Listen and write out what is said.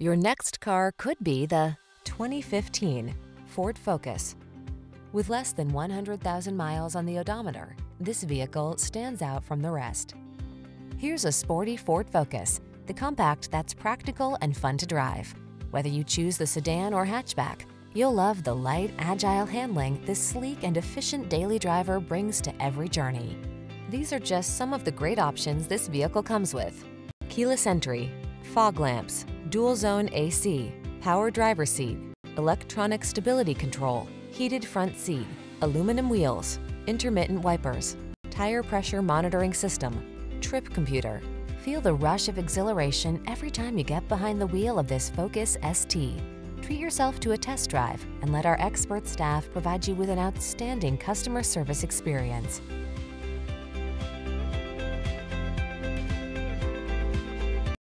Your next car could be the 2015 Ford Focus. With less than 100,000 miles on the odometer, this vehicle stands out from the rest. Here's a sporty Ford Focus, the compact that's practical and fun to drive. Whether you choose the sedan or hatchback, you'll love the light, agile handling this sleek and efficient daily driver brings to every journey. These are just some of the great options this vehicle comes with. Keyless entry, fog lamps, dual zone AC, power driver seat, electronic stability control, heated front seat, aluminum wheels, intermittent wipers, tire pressure monitoring system, trip computer. Feel the rush of exhilaration every time you get behind the wheel of this Focus ST. Treat yourself to a test drive and let our expert staff provide you with an outstanding customer service experience.